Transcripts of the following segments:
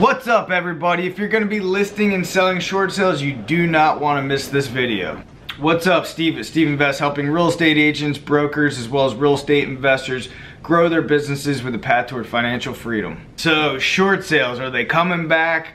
What's up everybody? If you're to be listing and selling short sales, you do not want to miss this video. What's up, Steve at Steve Invest, helping real estate agents, brokers, as well as real estate investors grow their businesses with a path toward financial freedom. So short sales, are they coming back?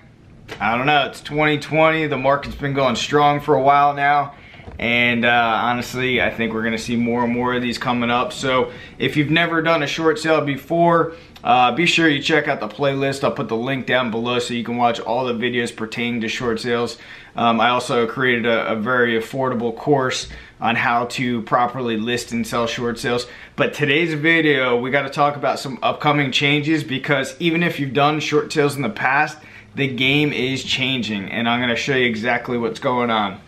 I don't know, it's 2020, the market's been going strong for a while now and uh, honestly I think we're gonna see more and more of these coming up. So if you've never done a short sale before uh, be sure you check out the playlist. I'll put the link down below so you can watch all the videos pertaining to short sales. Um, I also created a, a very affordable course on how to properly list and sell short sales. But today's video we got to talk about some upcoming changes because even if you've done short sales in the past the game is changing. And I'm going to show you exactly what's going on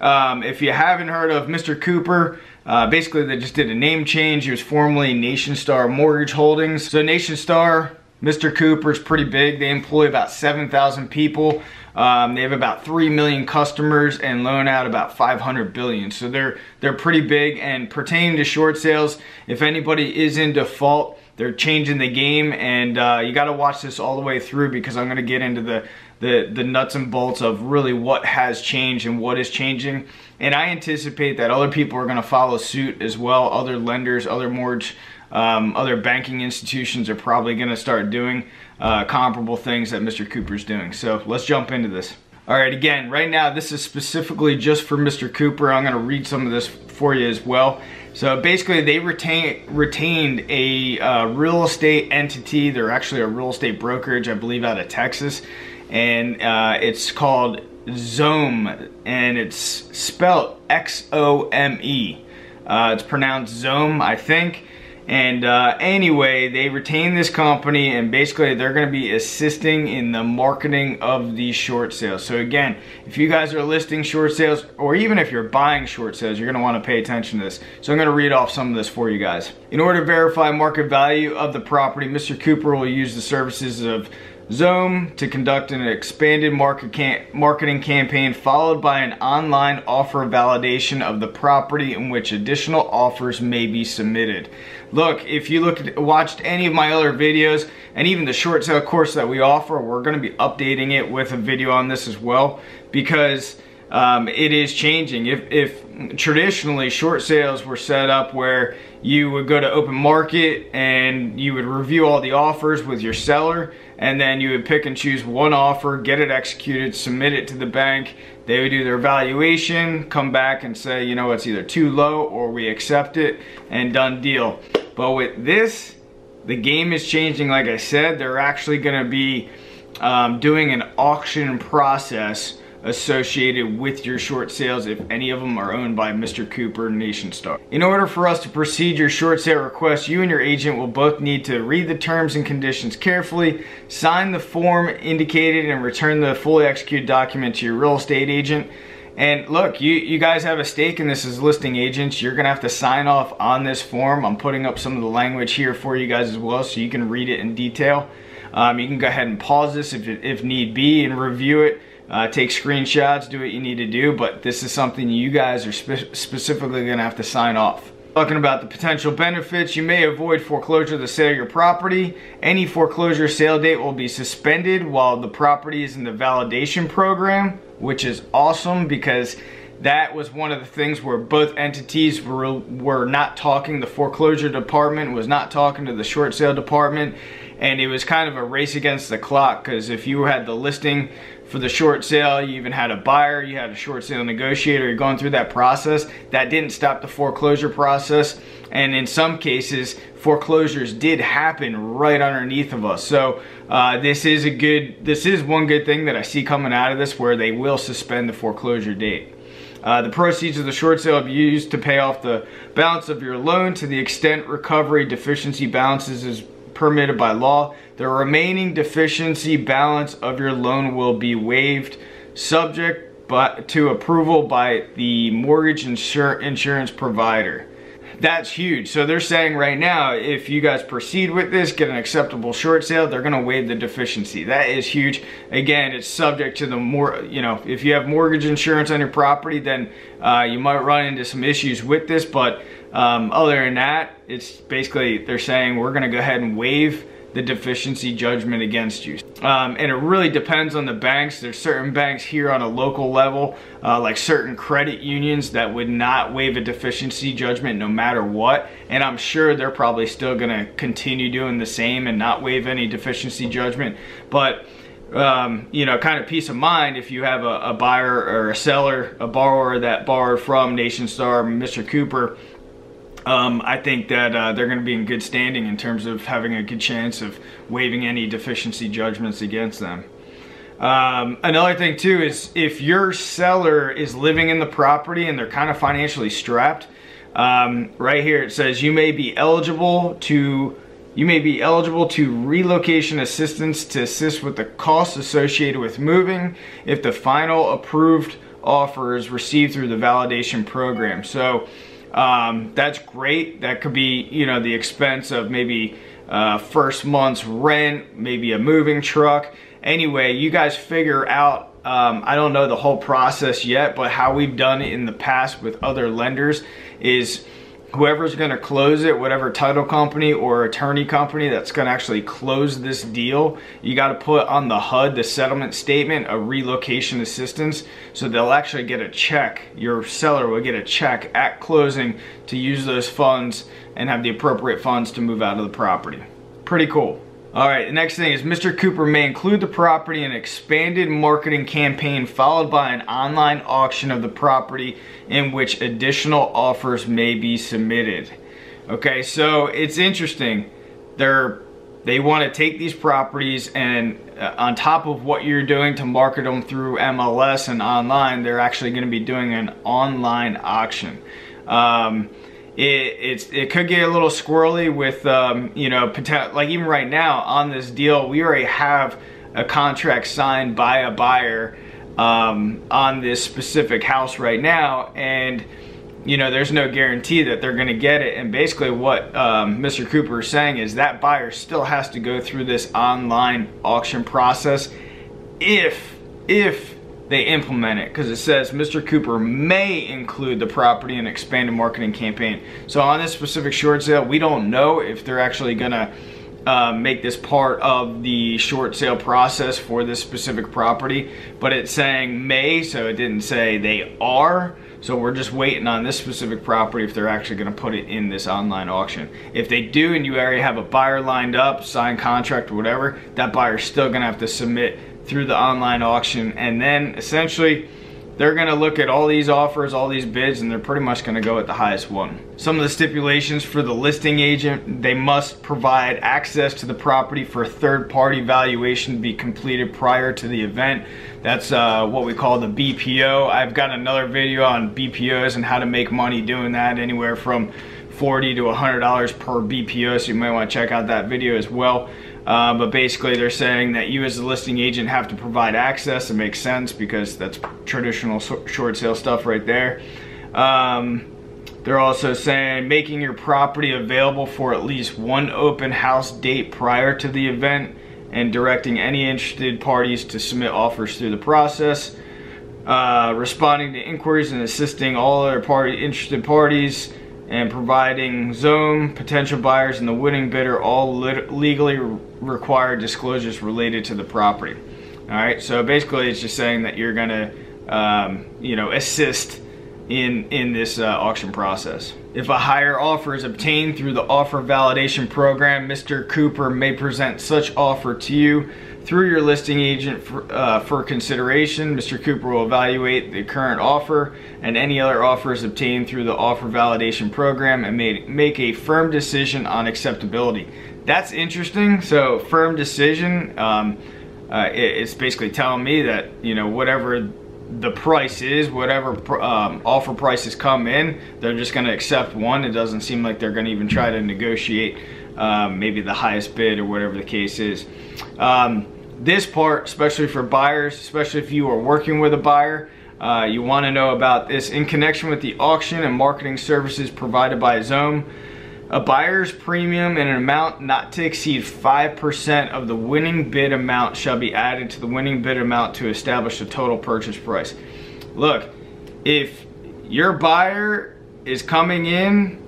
um, if you haven't heard of Mr. Cooper, uh, basically they just did a name change. He was formerly Nationstar Mortgage Holdings. So Nationstar, Mr. Cooper is pretty big. They employ about 7,000 people. Um, they have about 3 million customers and loan out about 500 billion. So they're, they're pretty big and pertaining to short sales, if anybody is in default, they're changing the game and uh, you got to watch this all the way through because I'm going to get into the the, the nuts and bolts of really what has changed and what is changing. And I anticipate that other people are going to follow suit as well. Other lenders, other mortgage, um, other banking institutions are probably going to start doing uh, comparable things that Mr. Cooper's doing. So let's jump into this. All right, again, right now this is specifically just for Mr. Cooper. I'm going to read some of this for you as well. So basically they retain, retained a uh, real estate entity. They're actually a real estate brokerage, I believe out of Texas and uh, it's called Xome, and it's spelled X-O-M-E. Uh, it's pronounced Zome, I think. And uh, anyway, they retain this company and basically they're going to be assisting in the marketing of these short sales. So again, if you guys are listing short sales or even if you're buying short sales, you're going to want to pay attention to this. So I'm going to read off some of this for you guys. In order to verify market value of the property, Mr. Cooper will use the services of Xome to conduct an expanded market marketing campaign followed by an online offer validation of the property in which additional offers may be submitted. Look, if you look at, watched any of my other videos and even the short sale course that we offer, we're going to be updating it with a video on this as well because um, it is changing. If, if traditionally short sales were set up where you would go to open market and you would review all the offers with your seller and then you would pick and choose one offer, get it executed, submit it to the bank. They would do their evaluation, come back and say, you know, it's either too low or we accept it and done deal. But with this, the game is changing. Like I said, they're actually gonna be um, doing an auction process associated with your short sales if any of them are owned by Mr. Cooper NationStar. In order for us to proceed your short sale request, you and your agent will both need to read the terms and conditions carefully, sign the form indicated, and return the fully executed document to your real estate agent. And look, you, you guys have a stake in this as listing agents. You're gonna have to sign off on this form. I'm putting up some of the language here for you guys as well so you can read it in detail. Um, you can go ahead and pause this if, if need be and review it. Uh, take screenshots, do what you need to do, but this is something you guys are spe specifically gonna have to sign off. Talking about the potential benefits, you may avoid foreclosure of the sale of your property. Any foreclosure sale date will be suspended while the property is in the validation program, which is awesome because that was one of the things where both entities were, were not talking. The foreclosure department was not talking to the short sale department and it was kind of a race against the clock because if you had the listing for the short sale, you even had a buyer, you had a short sale negotiator, you're going through that process. That didn't stop the foreclosure process. And in some cases, foreclosures did happen right underneath of us. So uh, this is a good, this is one good thing that I see coming out of this where they will suspend the foreclosure date. Uh, the proceeds of the short sale will be used to pay off the balance of your loan to the extent recovery deficiency balances is permitted by law. The remaining deficiency balance of your loan will be waived subject but to approval by the mortgage insur insurance provider. That's huge. So they're saying right now, if you guys proceed with this, get an acceptable short sale, they're gonna waive the deficiency. That is huge. Again, it's subject to the more, you know, if you have mortgage insurance on your property, then uh, you might run into some issues with this, but um, other than that, it's basically, they're saying we're gonna go ahead and waive the deficiency judgment against you. Um, and it really depends on the banks. There's certain banks here on a local level, uh, like certain credit unions that would not waive a deficiency judgment no matter what. And I'm sure they're probably still gonna continue doing the same and not waive any deficiency judgment. But um, you know, kind of peace of mind if you have a, a, buyer or a seller, a borrower that borrowed from NationStar, Mr. Cooper. Um, I think that uh, they're going to be in good standing in terms of having a good chance of waiving any deficiency judgments against them. Um, another thing too is if your seller is living in the property and they're kind of financially strapped, um, right here it says you may be eligible to you may be eligible to relocation assistance to assist with the costs associated with moving if the final approved offer is received through the validation program. So um, that's great. That could be, you know, the expense of maybe uh, first month's rent, maybe a moving truck. Anyway, you guys figure out um, I don't know the whole process yet, but how we've done it in the past with other lenders is whoever's going to close it, whatever title company or attorney company that's going to actually close this deal, you got to put on the HUD, the settlement statement, a relocation assistance. So they'll actually get a check. Your seller will get a check at closing to use those funds and have the appropriate funds to move out of the property. Pretty cool. All right, the next thing is Mr. Cooper may include the property in an expanded marketing campaign followed by an online auction of the property in which additional offers may be submitted. Okay, so it's interesting. They're they want to take these properties and uh, on top of what you're doing to market them through MLS and online, they're actually going to be doing an online auction. Um, it, it could get a little squirrely with, um, you know, like even right now on this deal, we already have a contract signed by a buyer um, on this specific house right now. And, you know, there's no guarantee that they're going to get it. And basically what um, Mr. Cooper is saying is that buyer still has to go through this online auction process if, if they implement it because it says Mr. Cooper may include the property in expanded marketing campaign. So on this specific short sale, we don't know if they're actually gonna uh, make this part of the short sale process for this specific property, but it's saying may, so it didn't say they are. So we're just waiting on this specific property if they're actually gonna put it in this online auction. If they do and you already have a buyer lined up, signed contract or whatever, that buyer's still gonna have to submit through the online auction and then essentially they're going to look at all these offers, all these bids, and they're pretty much going to go at the highest one. Some of the stipulations for the listing agent, they must provide access to the property for a third-party valuation to be completed prior to the event. That's uh, what we call the BPO. I've got another video on BPOs and how to make money doing that, anywhere from 40 to $100 per BPO, so you might want to check out that video as well. Uh, but basically they're saying that you as a listing agent have to provide access. It makes sense because that's traditional short sale stuff right there. Um, they're also saying making your property available for at least one open house date prior to the event and directing any interested parties to submit offers through the process. Uh, responding to inquiries and assisting all other party interested parties and providing Xome potential buyers and the winning bidder all legally required disclosures related to the property. All right, so basically it's just saying that you're gonna, um, you know, assist in, in this uh, auction process. If a higher offer is obtained through the offer validation program, Mr. Cooper may present such offer to you through your listing agent for, uh, for consideration. Mr. Cooper will evaluate the current offer and any other offers obtained through the offer validation program and make, make a firm decision on acceptability. That's interesting. So firm decision, um, uh, it, it's basically telling me that, you know, whatever the price is, whatever um, offer prices come in, they're just going to accept one. It doesn't seem like they're going to even try to negotiate um, maybe the highest bid or whatever the case is. Um, this part, especially for buyers, especially if you are working with a buyer, uh, you want to know about this in connection with the auction and marketing services provided by Xome. A buyer's premium in an amount not to exceed 5% of the winning bid amount shall be added to the winning bid amount to establish the total purchase price. Look, if your buyer is coming in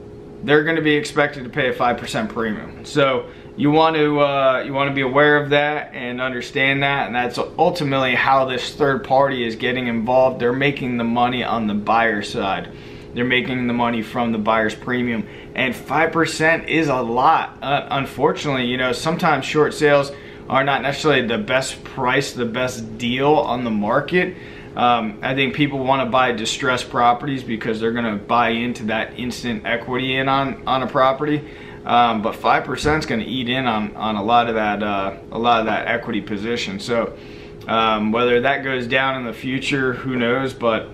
they're going to be expected to pay a 5% premium. So you want to uh, you want to be aware of that and understand that and that's ultimately how this third party is getting involved. They're making the money on the buyer side. They're making the money from the buyer's premium and 5% is a lot. Uh, unfortunately, you know, sometimes short sales are not necessarily the best price, the best deal on the market. Um, I think people want to buy distressed properties because they're going to buy into that instant equity in on, on a property. Um, but 5% is going to eat in on, on a lot of that uh, a lot of that equity position. So um, whether that goes down in the future, who knows? But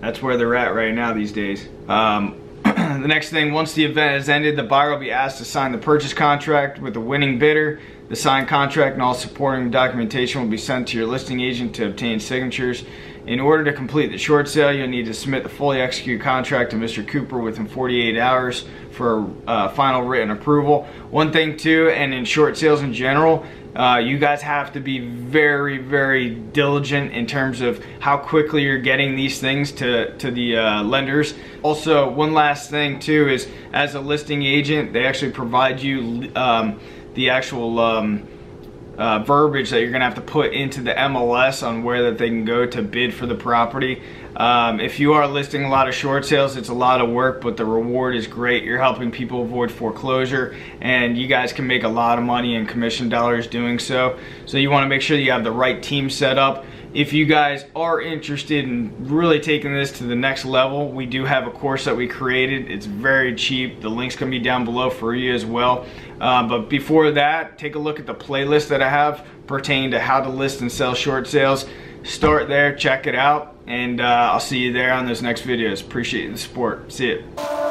that's where they're at right now these days. Um, the next thing, once the event has ended, the buyer will be asked to sign the purchase contract with the winning bidder. The signed contract and all supporting documentation will be sent to your listing agent to obtain signatures. In order to complete the short sale, you'll need to submit the fully executed contract to Mr. Cooper within 48 hours for uh, final written approval. One thing too, and in short sales in general, uh, you guys have to be very, very diligent in terms of how quickly you're getting these things to, to the uh, lenders. Also, one last thing too is as a listing agent, they actually provide you um, the actual um, uh, verbiage that you're gonna have to put into the MLS on where that they can go to bid for the property. Um, if you are listing a lot of short sales, it's a lot of work, but the reward is great. You're helping people avoid foreclosure, and you guys can make a lot of money in commission dollars doing so. So you wanna make sure you have the right team set up if you guys are interested in really taking this to the next level, we do have a course that we created. It's very cheap. The link's gonna be down below for you as well. Uh, but before that, take a look at the playlist that I have pertaining to how to list and sell short sales. Start there, check it out, and uh, I'll see you there on those next videos. Appreciate the support. See you.